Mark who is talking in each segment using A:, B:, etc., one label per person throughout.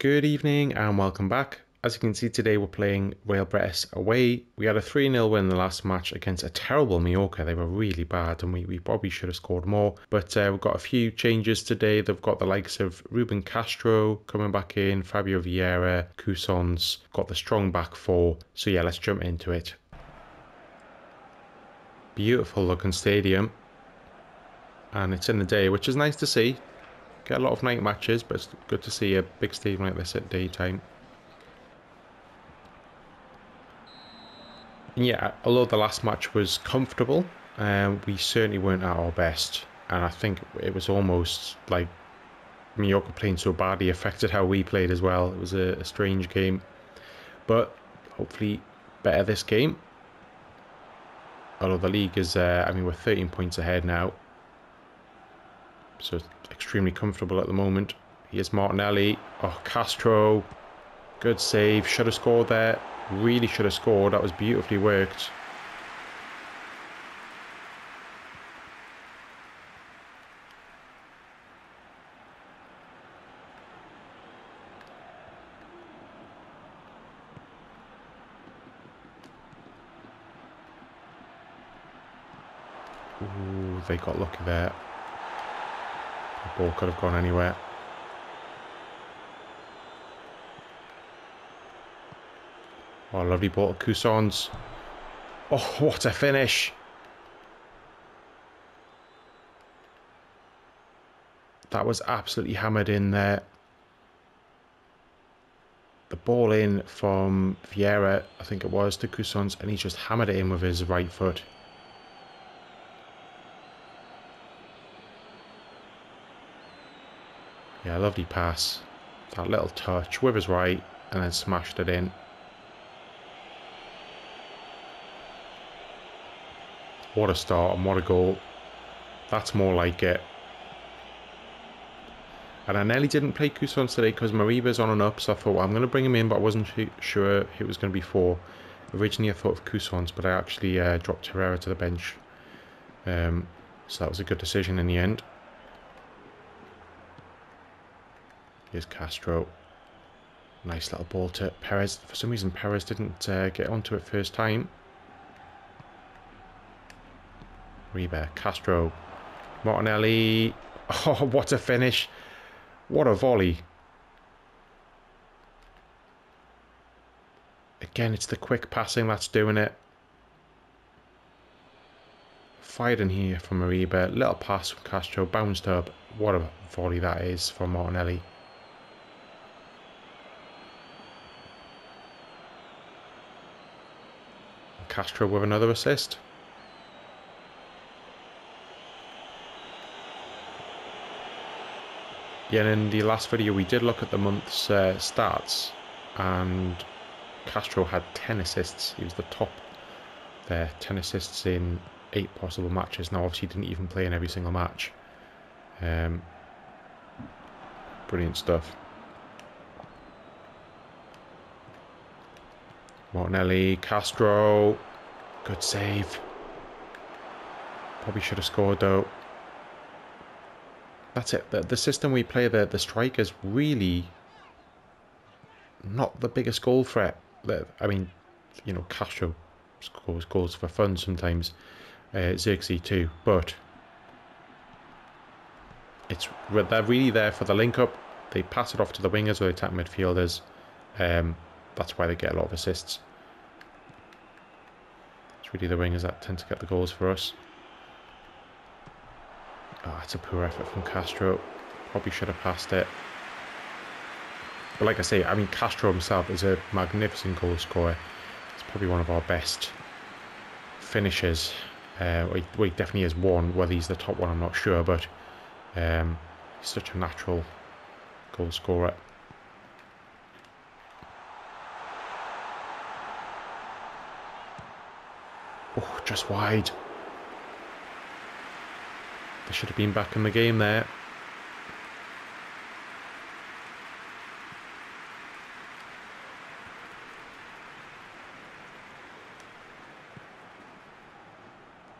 A: Good evening and welcome back. As you can see today we're playing Real Betis away. We had a 3-0 win in the last match against a terrible Mallorca. They were really bad and we, we probably should have scored more. But uh, we've got a few changes today. They've got the likes of Ruben Castro coming back in, Fabio Vieira, Cousins, got the strong back four. So yeah, let's jump into it. Beautiful looking stadium. And it's in the day, which is nice to see. Get a lot of night matches, but it's good to see a big stadium like this at daytime. And yeah, although the last match was comfortable, um, we certainly weren't at our best. And I think it was almost like Mallorca playing so badly affected how we played as well. It was a, a strange game. But hopefully better this game. Although the league is, uh, I mean, we're 13 points ahead now. So extremely comfortable at the moment. Here's Martinelli. Oh, Castro. Good save. Should have scored there. Really should have scored. That was beautifully worked. They got lucky there. The ball could have gone anywhere. Oh, lovely ball to Cousins. Oh, what a finish. That was absolutely hammered in there. The ball in from Vieira, I think it was, to Cousins, and he just hammered it in with his right foot. Yeah, lovely pass. That little touch with his right, and then smashed it in. What a start and what a goal. That's more like it. And I nearly didn't play Cousins today because Moriba's on and up, so I thought well, I'm going to bring him in, but I wasn't sure it was going to be for. Originally I thought of Cousins, but I actually uh, dropped Herrera to the bench. Um, so that was a good decision in the end. Here's Castro. Nice little ball to Perez. For some reason, Perez didn't uh, get onto it first time. Reba, Castro, Martinelli. Oh, what a finish. What a volley. Again, it's the quick passing that's doing it. Fired in here from Moriba. Little pass from Castro. Bounced up. What a volley that is from Martinelli. Castro with another assist. Yeah, in the last video we did look at the month's uh, stats and Castro had 10 assists. He was the top there, 10 assists in 8 possible matches. Now obviously he didn't even play in every single match. Um, brilliant stuff. Martinelli, Castro, good save. Probably should have scored though that's it. The, the system we play, the, the strikers really not the biggest goal threat. I mean, you know, Castro scores goals for fun sometimes, uh, Zirkzee too, but it's they're really there for the link up. They pass it off to the wingers or the attack midfielders. Um, that's why they get a lot of assists. It's really the wingers that tend to get the goals for us. Oh, that's a poor effort from Castro. Probably should have passed it. But like I say, I mean, Castro himself is a magnificent goal scorer. He's probably one of our best finishers. Uh, he, well, he definitely is one. Whether he's the top one, I'm not sure. But um, he's such a natural goal scorer. Oh, just wide. I should have been back in the game there.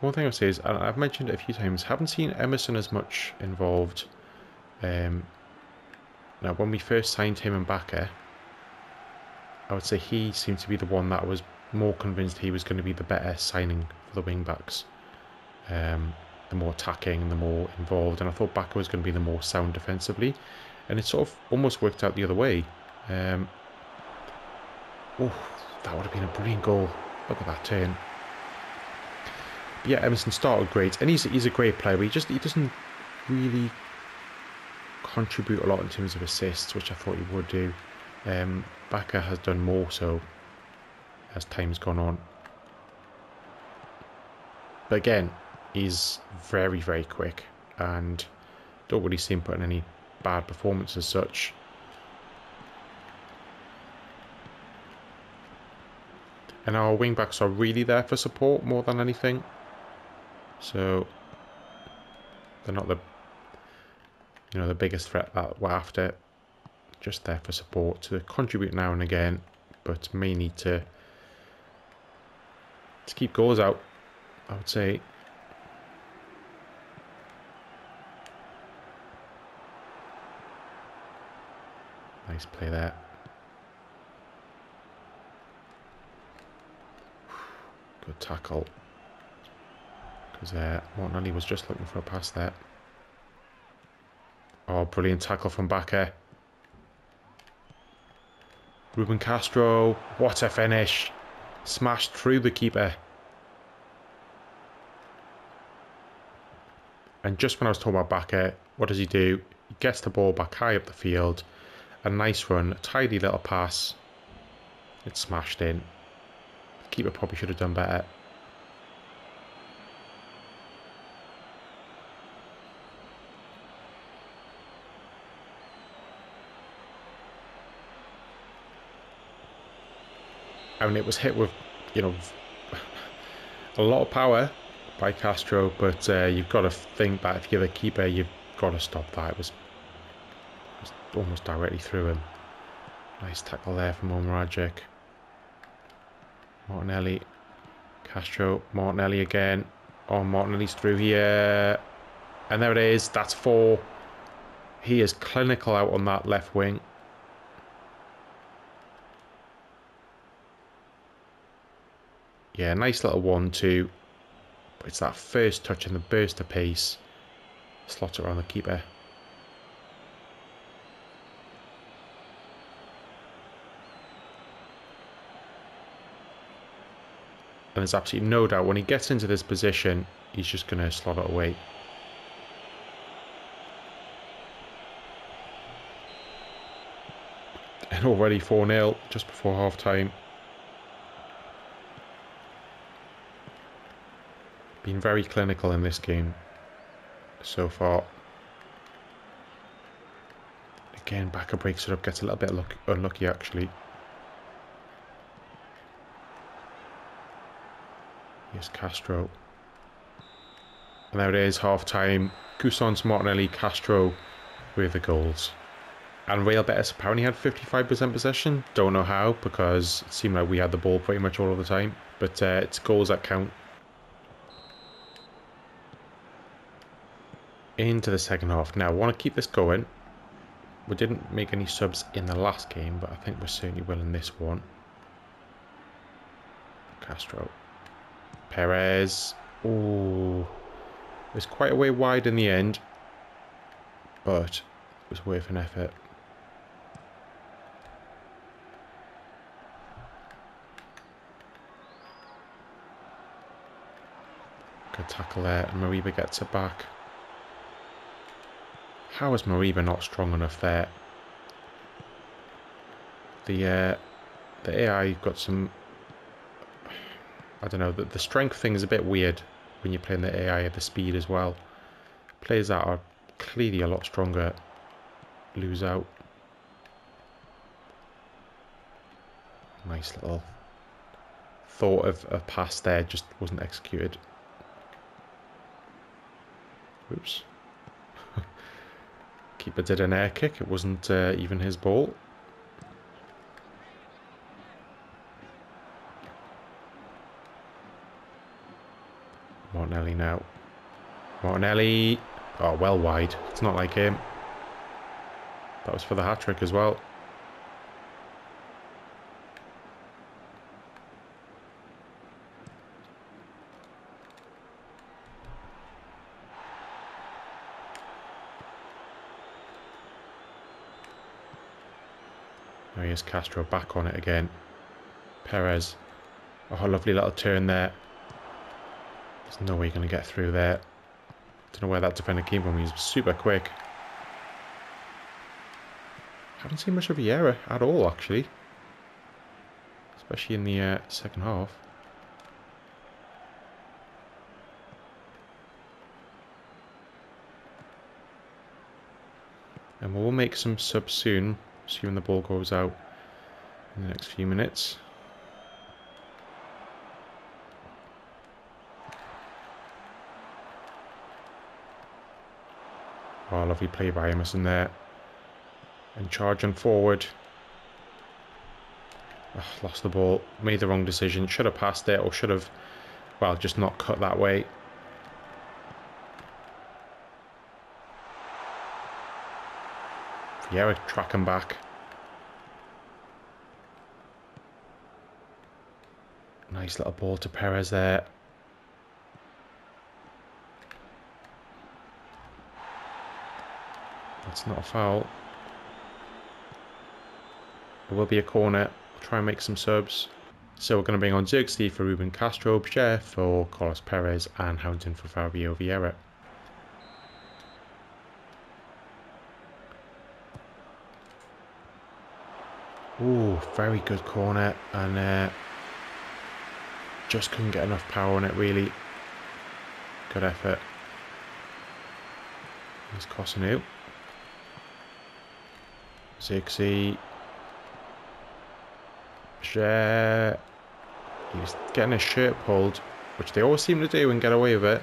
A: One thing I'll say is, I've mentioned it a few times, haven't seen Emerson as much involved um, Now, when we first signed him and Bakker, I would say he seemed to be the one that was more convinced he was going to be the better signing for the wing backs. Um, the more attacking, the more involved, and I thought Bakker was going to be the more sound defensively, and it sort of almost worked out the other way. Um, oh, that would have been a brilliant goal. Look at that turn. But yeah, Emerson started great, and he's he's a great player, but he just he doesn't really contribute a lot in terms of assists, which I thought he would do. Um, has done more so as time's gone on. But again, he's very, very quick and don't really see him putting any bad performance as such. And our wing backs are really there for support more than anything. So they're not the you know the biggest threat that we're after. Just there for support to contribute now and again, but may need to to keep goals out. I would say. Nice play there. Good tackle. Because uh, was just looking for a pass there. Oh, brilliant tackle from Bakker. Ruben Castro, what a finish. Smashed through the keeper. And just when I was talking about Bakker, what does he do? He gets the ball back high up the field. A nice run, a tidy little pass. It's smashed in. The keeper probably should have done better. It was hit with, you know, a lot of power by Castro, but uh, you've got to think that if you're the keeper, you've got to stop that. It was, it was almost directly through him. Nice tackle there from Omeragic. Martinelli. Castro. Martinelli again. Oh, Martinelli's through here. And there it is. That's four. He is clinical out on that left wing. Yeah, nice little one, two. It's that first touch and the burst of pace. Slot around the keeper. And there's absolutely no doubt when he gets into this position, he's just going to slot it away. And already 4 0 just before half time. Been very clinical in this game so far. Again, Bakker breaks it up, gets a little bit unlucky actually. Here's Castro. And there it is, half time. Goussons, Martinelli, Castro with the goals. And Real Betis apparently had 55% possession. Don't know how because it seemed like we had the ball pretty much all of the time. But uh, it's goals that count. Into the second half. Now, I want to keep this going. We didn't make any subs in the last game, but I think we certainly will in this one. Castro. Perez. Oh, it was quite a way wide in the end, but it was worth an effort. Good tackle there, and Moriba gets it back. How is Moriba not strong enough there? The uh, the AI got some. I don't know. The, the strength thing is a bit weird when you're playing the AI at the speed as well. Players that are clearly a lot stronger lose out. Nice little thought of a pass there, just wasn't executed. Oops. Keeper did an air kick. It wasn't uh, even his ball. Martinelli now. Martinelli. Oh, well wide. It's not like him. that was for the hat trick as well. Castro back on it again. Perez. Oh, lovely little turn there. There's no way you're going to get through there. Don't know where that defender came from. He's super quick. Haven't seen much of Vieira at all, actually. Especially in the uh, second half. And we'll make some subs soon, assuming the ball goes out in the next few minutes. Oh, lovely play by Emerson there. And charging forward. Oh, lost the ball. Made the wrong decision. Should have passed it or should have, well, just not cut that way. Yeah, we're tracking back. Nice little ball to Perez there. That's not a foul. It will be a corner. We'll try and make some subs. So we're going to bring on Zirkzee for Ruben Castro, Bjer for Carlos Perez, and Hountain for Fabio Vieira. Ooh, very good corner, and uh, just couldn't get enough power on it, really. Good effort. He's crossing out. Zirkzee. Share. He was getting his shirt pulled, which they always seem to do and get away with it.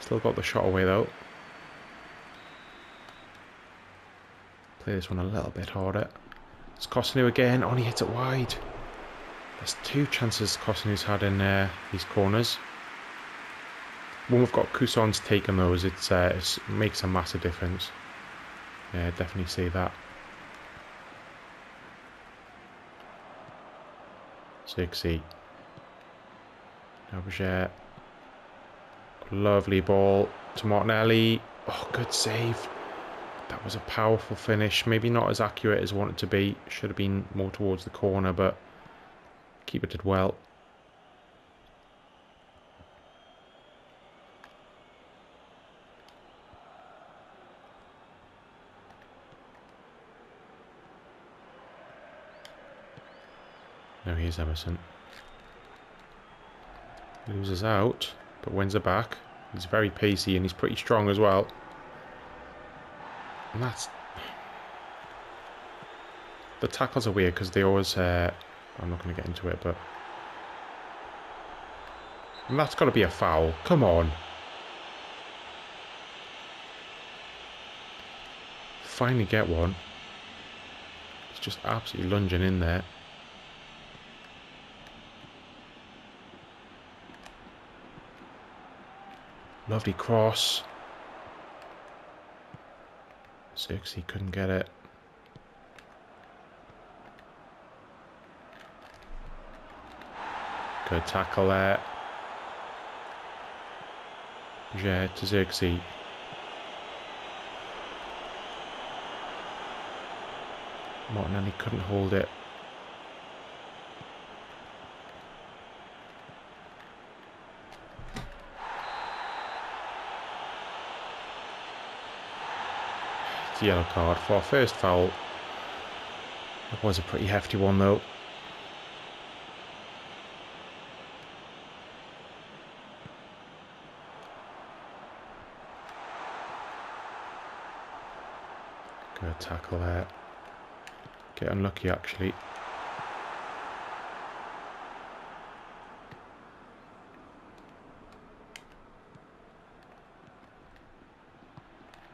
A: Still got the shot away though. Play this one a little bit harder. It's Kossounou again. Only hits it wide. There's two chances Kossounou's had in uh, these corners. When we've got Cousson's taken those, it's, uh, it makes a massive difference. Yeah, definitely see that. Zirkzee. Aubergette. Lovely ball to Martinelli. Oh, good save. That was a powerful finish. Maybe not as accurate as I wanted to be. Should have been more towards the corner, but keeper did well. Now here's Emerson. Loses out, but wins it back. He's very pacey and he's pretty strong as well. And that's... The tackles are weird because they always... Uh, I'm not going to get into it, but... And that's got to be a foul. Come on. Finally get one. He's just absolutely lunging in there. Lovely cross. Six, he couldn't get it. Good tackle there. Yeah, to Zirkzee. Martinelli couldn't hold it. It's a yellow card for our first foul. It was a pretty hefty one though. Tackle there. Get unlucky actually.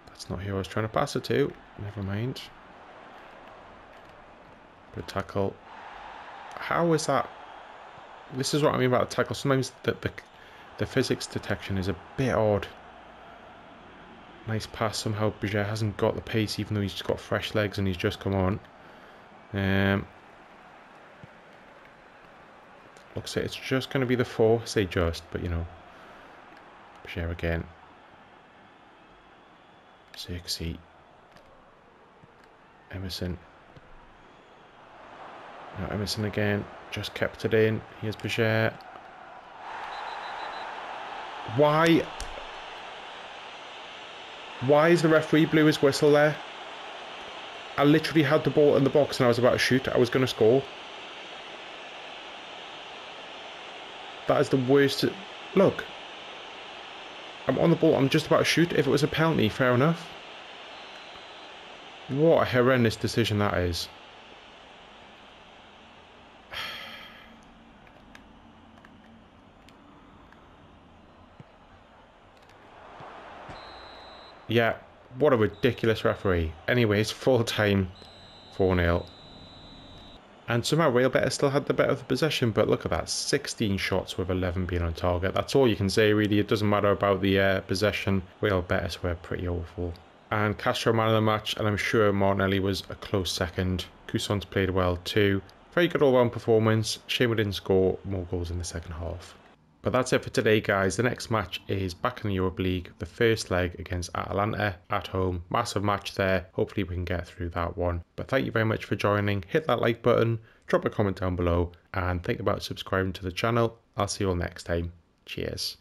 A: That's not who I was trying to pass it to. Never mind. Good tackle. How is that? This is what I mean about the tackle. Sometimes the, the, the physics detection is a bit odd. Nice pass somehow. Bajir hasn't got the pace even though he's got fresh legs and he's just come on. Um, looks like it's just going to be the four. say just, but you know. Bajir again. Zirkzee. Emerson. Now Emerson again. Just kept it in. Here's Bajir. Why? Why is the referee blew his whistle there? I literally had the ball in the box and I was about to shoot. I was going to score. That is the worst. Look. I'm on the ball. I'm just about to shoot. If it was a penalty, fair enough. What a horrendous decision that is. Yeah, what a ridiculous referee. Anyways, full time, 4 0. And somehow Real Betis still had the better of the possession, but look at that 16 shots with 11 being on target. That's all you can say, really. It doesn't matter about the uh, possession. Real Betis were pretty awful. And Castro man of the match, and I'm sure Martinelli was a close second. Coussons played well too. Very good all round performance. Shame we didn't score more goals in the second half. But that's it for today, guys. The next match is back in the Europa League, the first leg against Atalanta at home. Massive match there. Hopefully, we can get through that one. But thank you very much for joining. Hit that like button, drop a comment down below, and think about subscribing to the channel. I'll see you all next time. Cheers.